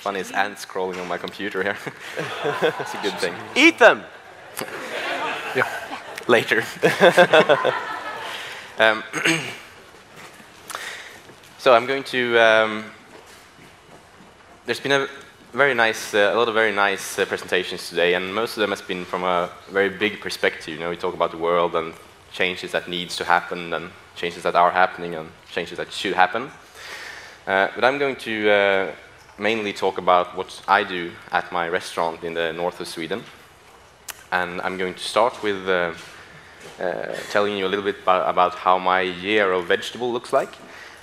funny is ants crawling on my computer here. it's a good thing. Eat them! yeah. Later. um, so I'm going to. Um, there's been a very nice, uh, a lot of very nice uh, presentations today, and most of them has been from a very big perspective. You know, we talk about the world and changes that needs to happen, and changes that are happening, and changes that should happen. Uh, but I'm going to uh, mainly talk about what I do at my restaurant in the north of Sweden, and I'm going to start with uh, uh, telling you a little bit about, how my year of vegetable looks like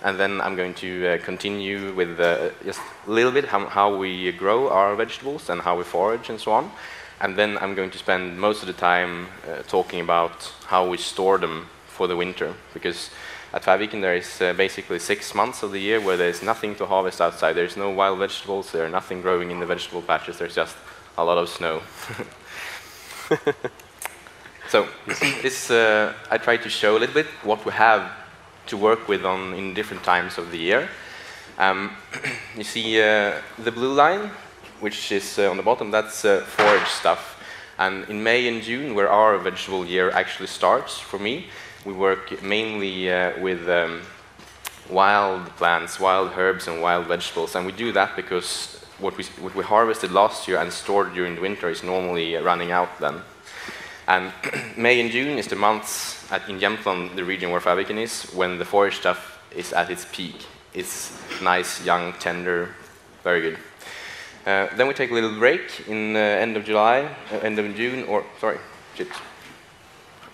and then I'm going to uh, continue with uh, just a little bit how, how, we grow our vegetables and how we forage and so on. And then I'm going to spend most of the time uh, talking about how we store them for the winter. Because at Fäviken there is uh, basically six months of the year where there's nothing to harvest outside. There's no wild vegetables, there's nothing growing in the vegetable patches, there's just a lot of snow. so this, uh, I try to show a little bit what we have to work with on in different times of the year. Um, you see uh, the blue line, which is uh, on the bottom, that's uh, forage stuff. And in May and June, where our vegetable year actually starts, for me, we work mainly uh, with um, wild plants, wild herbs, and wild vegetables. And we do that because what we, what we harvested last year and stored during the winter is normally running out then. And May and June is the months at, in Jämtland, the region where Fäviken is, when the forage stuff is at its peak. It's nice, young, tender, very good. Uh, then we take a little break in uh, end of July, uh, end of June, or sorry, shit.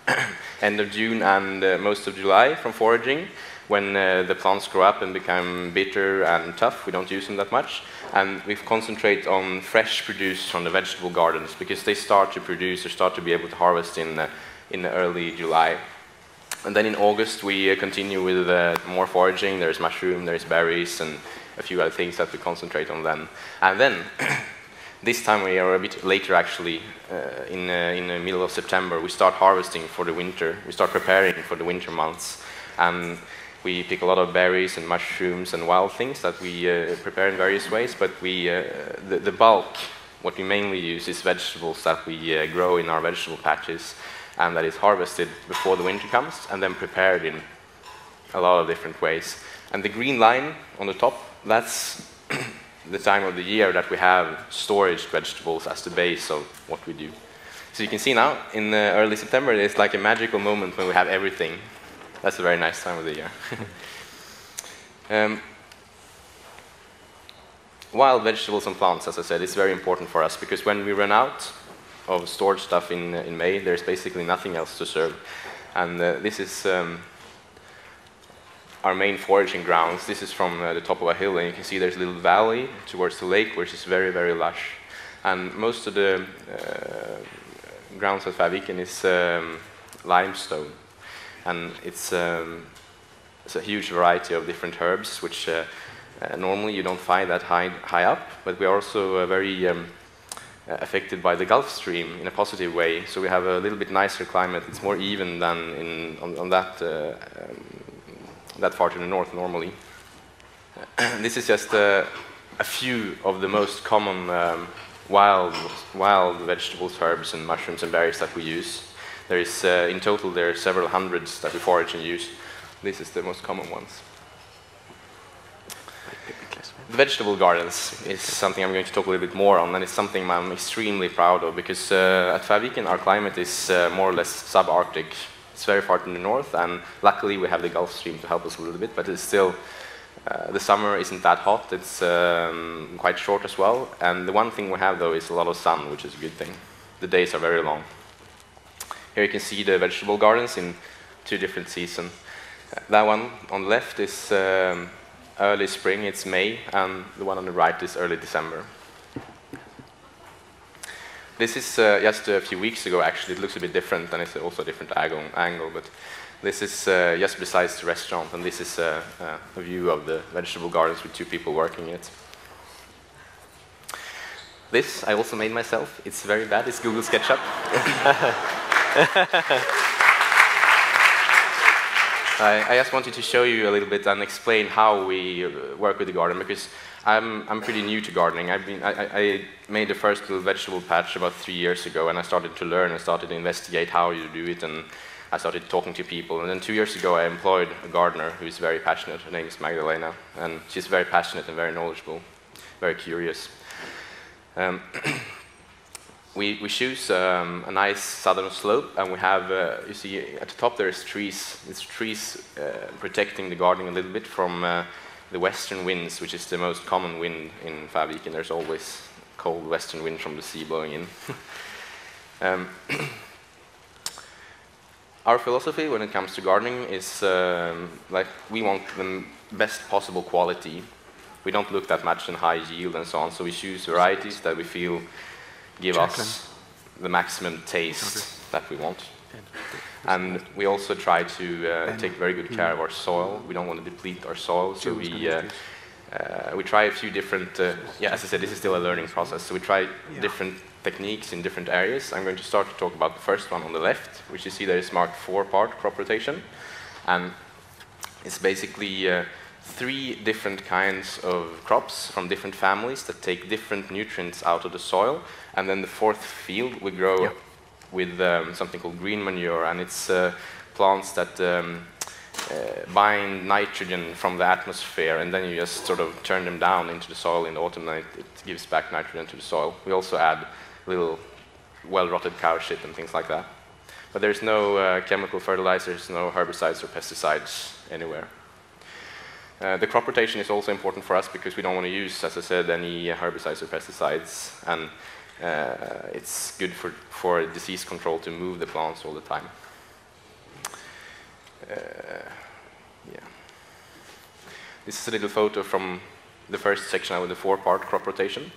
end of June and uh, most of July from foraging, when uh, the plants grow up and become bitter and tough. We don't use them that much and we concentrate on fresh produce from the vegetable gardens because they start to produce or start to be able to harvest in, uh, in early July. And then in August we uh, continue with uh, more foraging. There's mushroom, there's berries, and a few other things that we concentrate on then. And then this time we are a bit later actually, uh, in, uh, in the middle of September, we start harvesting for the winter. We start preparing for the winter months. And we pick a lot of berries and mushrooms and wild things that we uh, prepare in various ways, but we, uh, the, the, bulk, what we mainly use is vegetables that we uh, grow in our vegetable patches and that is harvested before the winter comes and then prepared in a lot of different ways. And the green line on the top, that's the time of the year that we have storage vegetables as the base of what we do. So you can see now, in early September, it's like a magical moment when we have everything that's a very nice time of the year. um, wild vegetables and plants, as I said, is very important for us because when we run out of stored stuff in, in May, there's basically nothing else to serve. And uh, this is um, our main foraging grounds. This is from uh, the top of a hill, and you can see there's a little valley towards the lake, which is very, very lush. And most of the uh, grounds at Fäviken is um, limestone and it's, um, it's a huge variety of different herbs, which uh, uh, normally you don't find that high, high up, but we are also uh, very um, uh, affected by the Gulf Stream in a positive way. So we have a little bit nicer climate. It's more even than in, on, on that, um, that far to the north normally. this is just a few of the most common um, wild, wild vegetables, herbs, and mushrooms and berries that we use. There is, uh, in total, there are several hundreds that we forage and use. This is the most common ones. The vegetable gardens is something I'm going to talk a little bit more on, and it's something I'm extremely proud of because uh, at Fäviken our climate is uh, more or less subarctic. It's very far to the north, and luckily we have the Gulf Stream to help us a little bit, but it's still uh, the summer isn't that hot. It's um, quite short as well, and the one thing we have though is a lot of sun, which is a good thing. The days are very long. Here you can see the vegetable gardens in two different seasons. That one on the left is um, early spring, it's May, and the one on the right is early December. This is uh, just a few weeks ago, actually. It looks a bit different, and it's also a different angle, but this is uh, just besides the restaurant, and this is uh, uh, a view of the vegetable gardens with two people working it. This I also made myself. It's very bad. It's Google SketchUp. I, I, just wanted to show you a little bit and explain how we uh, work with the garden because I'm, I'm pretty new to gardening. I've been, I, I made the first little vegetable patch about three years ago, and I started to learn and started to investigate how you do it, and I started talking to people. And then two years ago, I employed a gardener who is very passionate. Her name is Magdalena, and she's very passionate and very knowledgeable, very curious. Um, we, we choose um, a nice southern slope, and we have, uh, you see, at the top there's trees. There's trees uh, protecting the gardening a little bit from uh, the western winds, which is the most common wind in Fäviken. There's always cold western wind from the sea blowing in. um, our philosophy when it comes to gardening is um, like we want the best possible quality. We don't look that much in high yield and so on, so we choose varieties that we feel give Jacqueline. us the maximum taste that we want. And we also try to uh, take very good care of our soil. We don't want to deplete our soil, so we uh, uh, we try a few different. Uh, yeah, as I said, this is still a learning process. So we try different techniques in different areas. I'm going to start to talk about the first one on the left, which you see there is marked four-part crop rotation, and it's basically uh, three different kinds of crops from different families that take different nutrients out of the soil, and then the fourth field we grow with um, something called green manure, and it's uh, plants that um, uh, bind nitrogen from the atmosphere, and then you just sort of turn them down into the soil in the autumn, and it, it gives back nitrogen to the soil. We also add little well-rotted cow shit and things like that. But there's no uh, chemical fertilizers, no herbicides or pesticides anywhere. Uh, the crop rotation is also important for us because we don't want to use, as I said, any herbicides or pesticides, and uh, it's good for, for disease control to move the plants all the time. Uh, yeah. This is a little photo from the first section of the four-part crop rotation,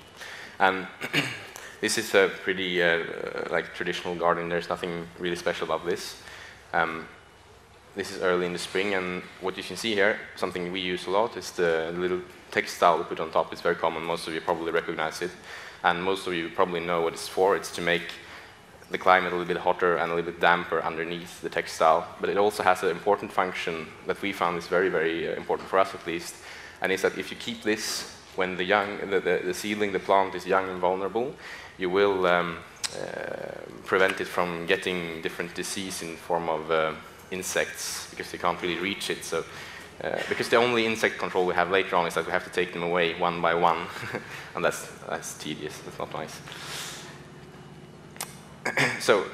and this is a pretty uh, like traditional garden. There's nothing really special about this. Um, this is early in the spring, and what you can see here, something we use a lot, is the little textile we put on top. It's very common. Most of you probably recognize it and most of you probably know what it's for. It's to make the climate a little bit hotter and a little bit damper underneath the textile. But it also has an important function that we found is very, very uh, important for us at least, and is that if you keep this when the young, the, the, the seedling, the plant is young and vulnerable, you will um, uh, prevent it from getting different disease in form of uh, insects because they can't really reach it. So uh, because the only insect control we have later on is that we have to take them away one by one, and that's, that's tedious, that's not nice. so,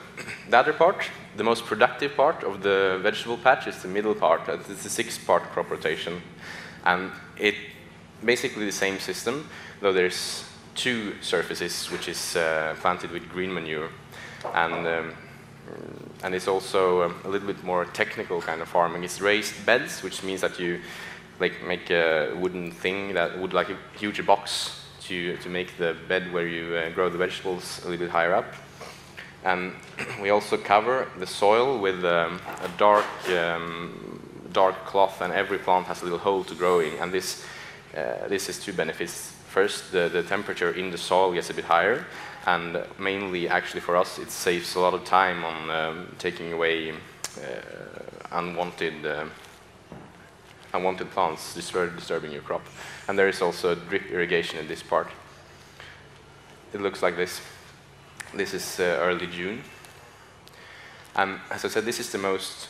the other part, the most productive part of the vegetable patch is the middle part, it's a six-part crop rotation. And it basically the same system, though there's two surfaces which is uh, planted with green manure. And um, and it's also um, a little bit more technical kind of farming. It's raised beds, which means that you like make a wooden thing that would like a huge box to to make the bed where you uh, grow the vegetables a little bit higher up. And we also cover the soil with um, a dark um, dark cloth, and every plant has a little hole to grow in. And this uh, this has two benefits. First, the, the temperature in the soil gets a bit higher, and mainly actually for us it saves a lot of time on um, taking away uh, unwanted uh, unwanted plants disturbing your crop. And there is also drip irrigation in this part. It looks like this. This is uh, early June. And as I said this is the most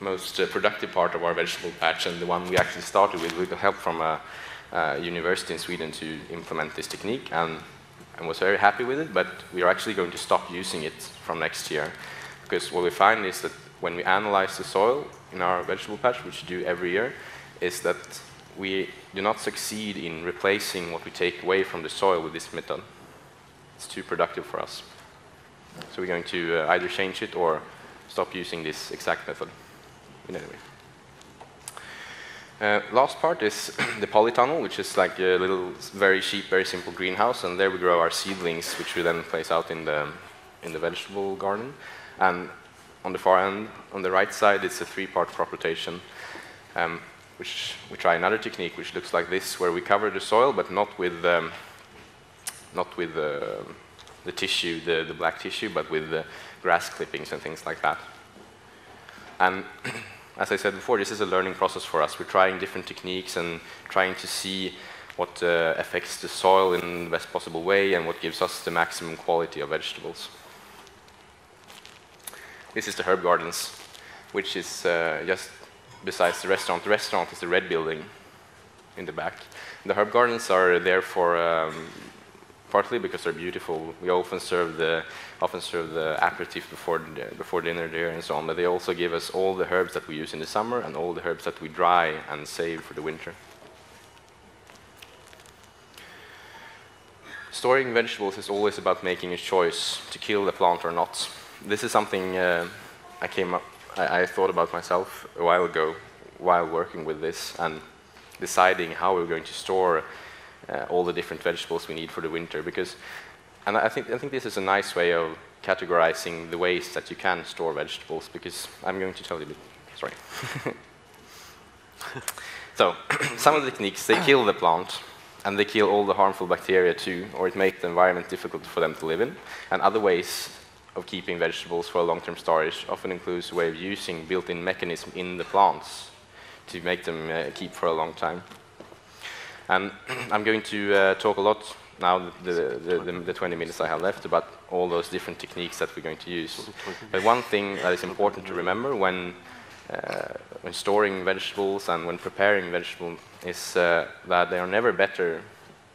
most uh, productive part of our vegetable patch and the one we actually started with. With help from a, a university in Sweden to implement this technique and and was very happy with it, but we are actually going to stop using it from next year. Because what we find is that when we analyze the soil in our vegetable patch, which we do every year, is that we do not succeed in replacing what we take away from the soil with this method. It's too productive for us. So we're going to uh, either change it or stop using this exact method in any way. Uh, last part is the polytunnel, which is like a little, very cheap, very simple greenhouse, and there we grow our seedlings, which we then place out in the in the vegetable garden. And on the far end, on the right side, it's a three-part crop rotation, um, which we try another technique, which looks like this, where we cover the soil, but not with um, not with the, the tissue, the, the black tissue, but with the grass clippings and things like that. And as I said before, this is a learning process for us. We're trying different techniques and trying to see what uh, affects the soil in the best possible way, and what gives us the maximum quality of vegetables. This is the herb gardens, which is uh, just besides the restaurant. The restaurant is the red building in the back. The herb gardens are there for um, partly because they're beautiful. We often serve the often serve the aperitif before before dinner there and so on. But they also give us all the herbs that we use in the summer and all the herbs that we dry and save for the winter. Storing vegetables is always about making a choice to kill the plant or not. This is something uh, I came up, I, I, thought about myself a while ago while working with this and deciding how we're going to store uh, all the different vegetables we need for the winter. Because, and I think I think this is a nice way of categorizing the ways that you can store vegetables. Because I'm going to tell you. Sorry. so, some of the techniques they kill the plant and they kill all the harmful bacteria too, or it makes the environment difficult for them to live in. And other ways of keeping vegetables for long-term storage often includes a way of using built-in mechanism in the plants to make them uh, keep for a long time. And I'm going to uh, talk a lot now, the, the, the, the, 20 minutes I have left, about all those different techniques that we're going to use. But one thing that is important to remember when, uh, when storing vegetables and when preparing vegetables is uh, that they are never better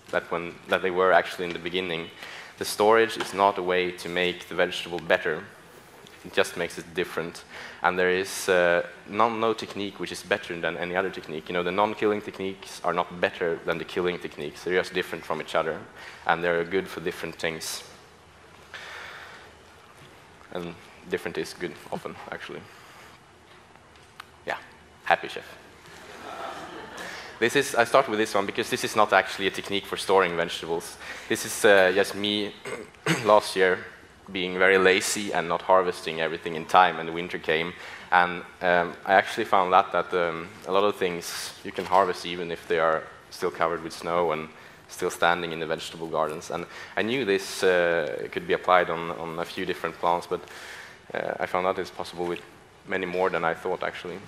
than when, that they were actually in the beginning. The storage is not a way to make the vegetable better. It just makes it different. And there is uh, no technique which is better than any other technique. You know, the non-killing techniques are not better than the killing techniques. They're just different from each other, and they're good for different things. And different is good often, actually. Yeah, happy chef. This is, I start with this one because this is not actually a technique for storing vegetables. This is uh, just me last year being very lazy and not harvesting everything in time, and the winter came. And um, I actually found that that um, a lot of things you can harvest even if they are still covered with snow and still standing in the vegetable gardens. And I knew this uh, could be applied on, on a few different plants, but uh, I found out it's possible with many more than I thought actually.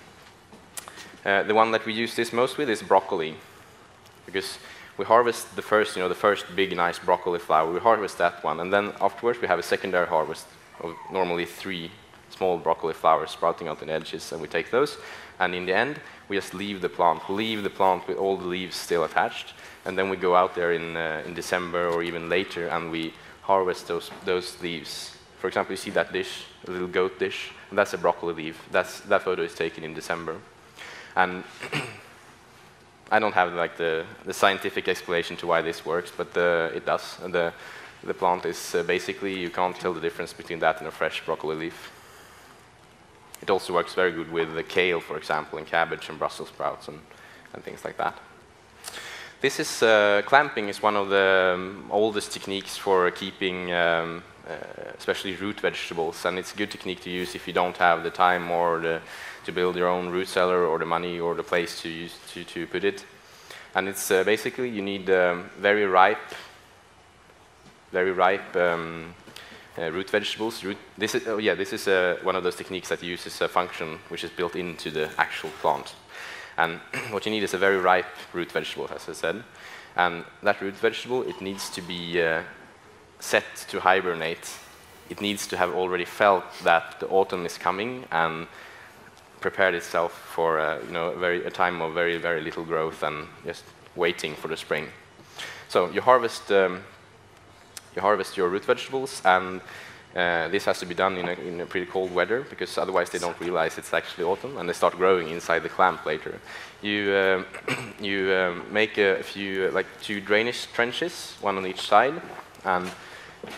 Uh, the one that we use this most with is broccoli, because we harvest the first, you know, the first big nice broccoli flower. We harvest that one, and then afterwards we have a secondary harvest of normally three small broccoli flowers sprouting out in edges, and we take those. And in the end, we just leave the plant, leave the plant with all the leaves still attached, and then we go out there in uh, in December or even later, and we harvest those those leaves. For example, you see that dish, a little goat dish, that's a broccoli leaf. That's that photo is taken in December. And I don't have like the, the scientific explanation to why this works, but uh, it does. And the, the plant is uh, basically, you can't tell the difference between that and a fresh broccoli leaf. It also works very good with the kale, for example, and cabbage and Brussels sprouts and, and things like that. This is, uh, clamping is one of the um, oldest techniques for keeping um, especially root vegetables, and it's a good technique to use if you don't have the time or the to build your own root cellar or the money or the place to use to, to put it. And it's uh, basically you need um, very ripe, very ripe um, uh, root vegetables. Root, this is, oh yeah, this is uh, one of those techniques that uses a function which is built into the actual plant. And what you need is a very ripe root vegetable, as I said. And that root vegetable, it needs to be uh, set to hibernate. It needs to have already felt that the autumn is coming and prepared itself for uh, you know, a, very, a time of very, very little growth and just waiting for the spring. So you harvest, um, you harvest your root vegetables, and uh, this has to be done in a, in a, pretty cold weather because otherwise they don't realize it's actually autumn and they start growing inside the clamp later. You, um, you um, make a few, like two drainage trenches, one on each side, and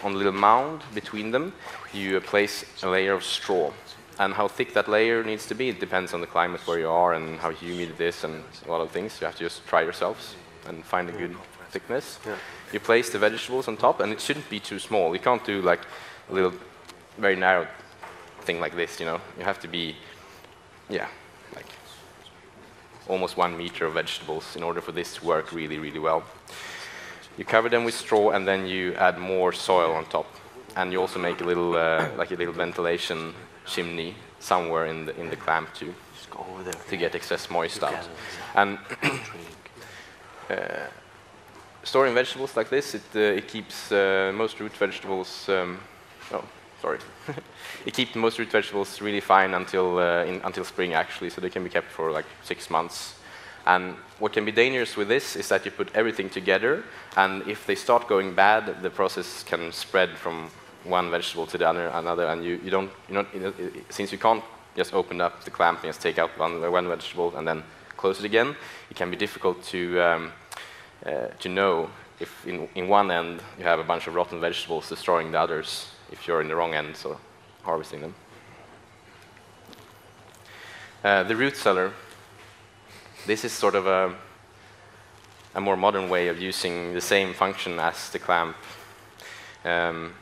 on a little mound between them, you uh, place a layer of straw and how thick that layer needs to be, it depends on the climate where you are and how humid it is and a lot of things. You have to just try yourselves and find a good thickness. Yeah. You place the vegetables on top, and it shouldn't be too small. You can't do like a little, very narrow thing like this, you know. You have to be, yeah, like almost one meter of vegetables in order for this to work really, really well. You cover them with straw, and then you add more soil on top. And you also make a little, uh, like a little ventilation chimney somewhere in the in the clamp to to get excess moist out. And uh, storing vegetables like this, it, uh, it keeps uh, most root vegetables, um, oh, sorry. it keeps most root vegetables really fine until, uh, in, until spring actually, so they can be kept for like six months. And what can be dangerous with this is that you put everything together, and if they start going bad, the process can spread from one vegetable to the other, another, and you, you don't, you not, since you can't just open up the clamp and just take out one, one vegetable and then close it again, it can be difficult to, um, uh, to know if in, in one end you have a bunch of rotten vegetables destroying the others if you're in the wrong end, so harvesting them. Uh, the root cellar this is sort of a, a more modern way of using the same function as the clamp. Um,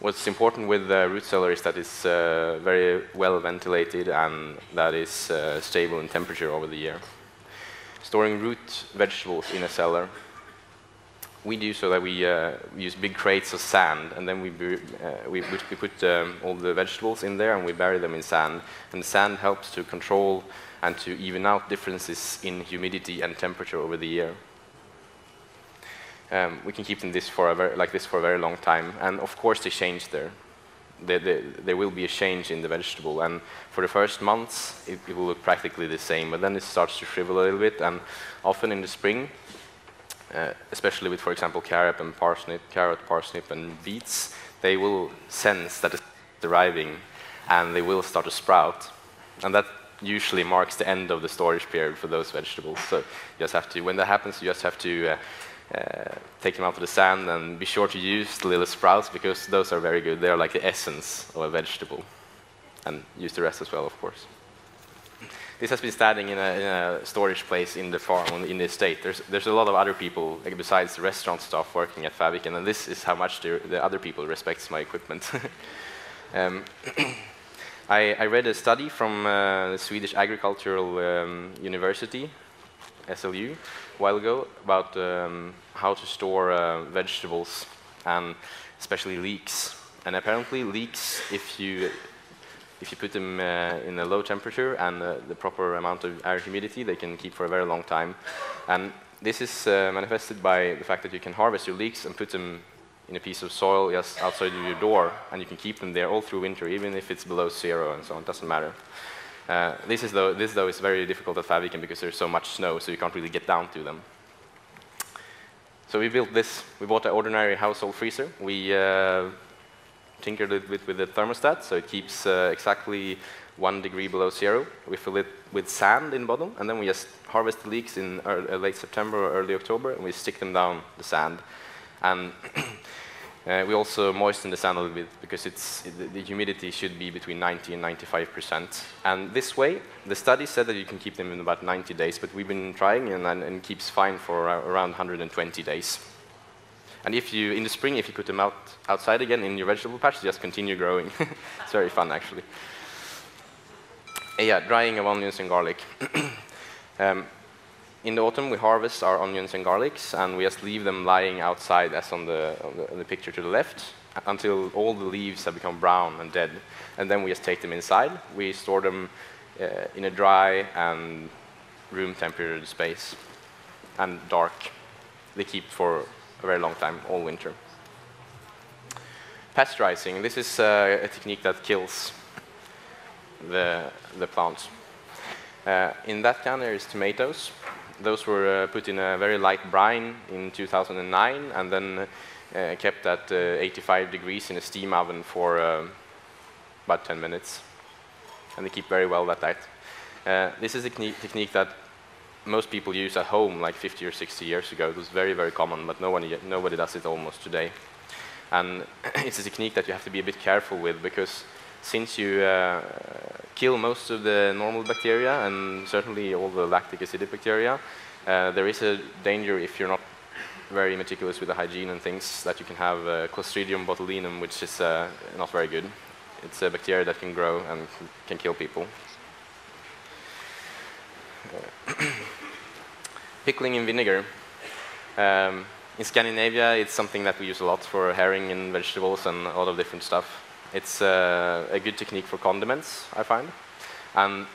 what's important with the root cellar is that it's uh, very well ventilated and that is uh, stable in temperature over the year. Storing root vegetables in a cellar, we do so that we uh, use big crates of sand and then we, uh, we, we, put um, all the vegetables in there and we bury them in sand. And the sand helps to control and to even out differences in humidity and temperature over the year. Um, we can keep them this for very, like this for a very long time. And of course, they change there. They, they, there will be a change in the vegetable. And for the first months, it, it, will look practically the same. But then it starts to shrivel a little bit. And often in the spring, uh, especially with, for example, carrot and parsnip, carrot, parsnip, and beets, they will sense that it's arriving, and they will start to sprout. And that usually marks the end of the storage period for those vegetables. So you just have to, when that happens, you just have to uh, uh, take them out of the sand and be sure to use the little sprouts because those are very good. They're like the essence of a vegetable. And use the rest as well, of course. This has been standing in a, in a storage place in the farm, in the estate. There's, there's a lot of other people, like besides the restaurant staff, working at Fäviken, and this is how much the, the other people respect my equipment. um, I, I, read a study from uh, the Swedish Agricultural um, University, SLU, a while ago about um, how to store uh, vegetables and especially leeks. And apparently leeks, if you if you put them uh, in a low temperature and the proper amount of air humidity, they can keep for a very long time. And this is uh, manifested by the fact that you can harvest your leeks and put them in a piece of soil just outside of your door, and you can keep them there all through winter, even if it's below zero and so on. It doesn't matter. Uh, this, is though, this, though, is very difficult at Fäviken because there's so much snow, so you can't really get down to them. So we built this. We bought an ordinary household freezer. We uh, tinkered it with, with the thermostat, so it keeps uh, exactly one degree below zero. We fill it with sand in bottom, and then we just harvest the leeks in early, uh, late September or early October, and we stick them down the sand. And uh, we also moisten the sand a little bit because it's, the, humidity should be between 90 and 95 percent. And this way, the study said that you can keep them in about 90 days, but we've been trying and, and, and keeps fine for around 120 days. And if you, in the spring, if you put them out outside again in your vegetable patch, just continue growing. it's very fun, actually. Yeah, drying of onions and garlic. um, in the autumn, we harvest our onions and garlics, and we just leave them lying outside, as on the, on the, on the picture to the left, until all the leaves have become brown and dead. And then we just take them inside. We store them uh, in a dry and room temperature space, and dark. They keep for a very long time, all winter. Pasteurizing. This is uh, a technique that kills the, the plants. Uh, in that can there is tomatoes, those were uh, put in a very light brine in 2009 and then uh, kept at uh, 85 degrees in a steam oven for about 10 minutes. And they keep very well that night. this is a technique that most people use at home like 50 or 60 years ago. It was very, very common, but nobody, nobody does it almost today. And it's a technique that you have to be a bit careful with because since you uh, kill most of the normal bacteria and certainly all the lactic acidic bacteria, uh, there is a danger if you're not very meticulous with the hygiene and things that you can have uh, Clostridium botulinum, which is uh, not very good. It's a bacteria that can grow and can kill people. Pickling in vinegar. Um, in Scandinavia, it's something that we use a lot for herring and vegetables and a lot of different stuff. It's uh, a good technique for condiments, I find. And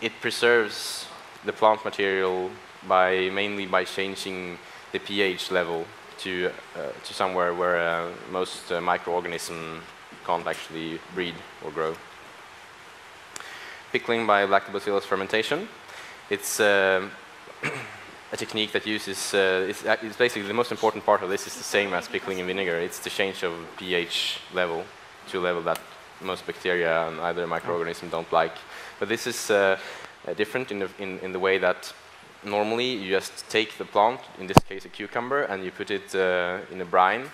it preserves the plant material by mainly by changing the pH level to, uh, to somewhere where uh, most uh, microorganisms can't actually breed or grow. Pickling by lactobacillus fermentation. It's uh, a technique that uses, uh, it's, it's, basically the most important part of this is the same as pickling in vinegar. It's the change of pH level to a level that most bacteria and other microorganisms don't like. But this is uh, different in the, in, in the way that normally you just take the plant, in this case a cucumber, and you put it uh, in a brine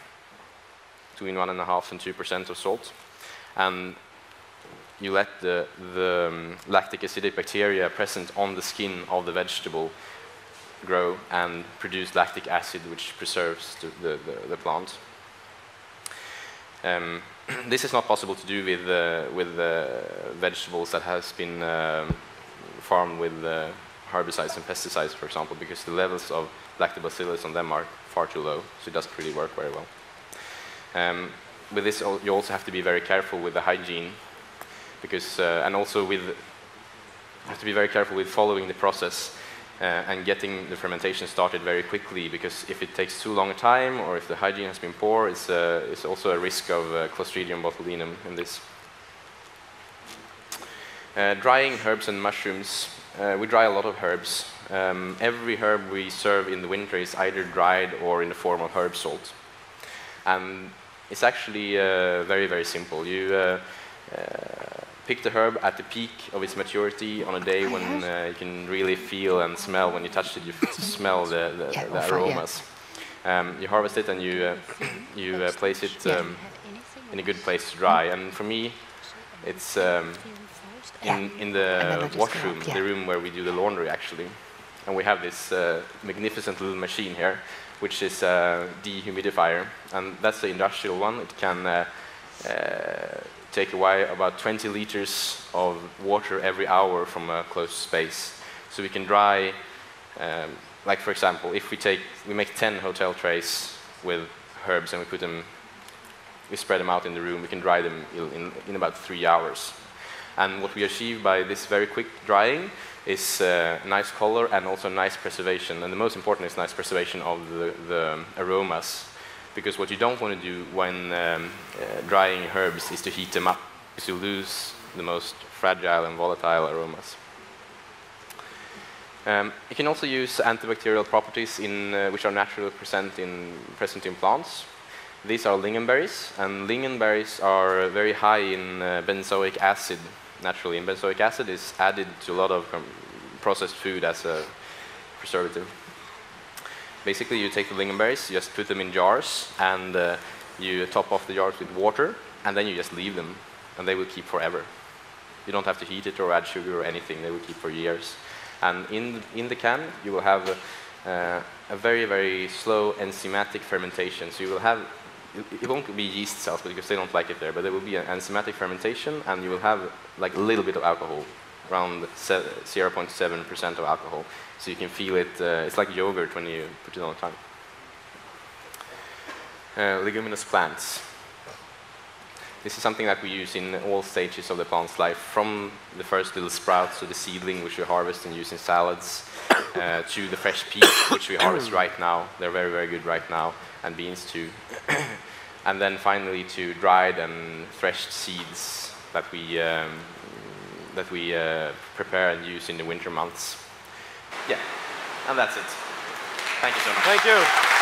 between one and a half and two percent of salt, and you let the, the um, lactic acidic bacteria present on the skin of the vegetable grow and produce lactic acid, which preserves the, the, the, plant. Um, this is not possible to do with uh, with uh, vegetables that has been um, farmed with uh, herbicides and pesticides, for example, because the levels of lactobacillus on them are far too low, so it doesn't really work very well. Um, with this, you also have to be very careful with the hygiene, because uh, and also with have to be very careful with following the process uh, and getting the fermentation started very quickly because if it takes too long a time or if the hygiene has been poor, it's, uh, it's also a risk of uh, Clostridium botulinum in this. Uh, drying herbs and mushrooms. Uh, we dry a lot of herbs. Um, every herb we serve in the winter is either dried or in the form of herb salt. And it's actually very, very simple. You pick the herb at the peak of its maturity on a day when uh, you can really feel and smell when you touch it, you smell the, the, yeah, the aromas. Um, you harvest it and you, uh, you uh, place it um, in a good place to dry. And for me, it's um, in, in the washroom, the room where we do the laundry actually. And we have this uh, magnificent little machine here, which is a dehumidifier. And that's the industrial one. It can uh, uh, take away about 20 liters of water every hour from a closed space. So we can dry, um, like for example, if we take, we make 10 hotel trays with herbs and we put them, we spread them out in the room, we can dry them in, in about three hours. And what we achieve by this very quick drying is uh, nice color and also nice preservation. And the most important is nice preservation of the, the aromas because what you don't want to do when um, uh, drying herbs is to heat them up, because you lose the most fragile and volatile aromas. Um, you can also use antibacterial properties in, uh, which are naturally present in, present in plants. These are lingonberries, and lingonberries are very high in uh, benzoic acid naturally, and benzoic acid is added to a lot of um, processed food as a preservative basically you take the lingonberries, you just put them in jars, and uh, you top off the jars with water, and then you just leave them, and they will keep forever. You don't have to heat it or add sugar or anything, they will keep for years. And in, in the can, you will have uh, a very, very slow enzymatic fermentation. So you will have, it, won't be yeast cells because they don't like it there, but there will be an enzymatic fermentation, and you will have like a little bit of alcohol, around 0.7% of alcohol. So you can feel it, uh, it's like yogurt when you put it on the tongue. Uh, leguminous plants. This is something that we use in all stages of the plant's life, from the first little sprouts to the seedling, which we harvest and use in salads, uh, to the fresh peas, which we harvest right now. They're very, very good right now, and beans too. and then finally to dried and threshed seeds that we, um, that we uh, prepare and use in the winter months. Yeah, and that's it. Thank you so much. Thank you.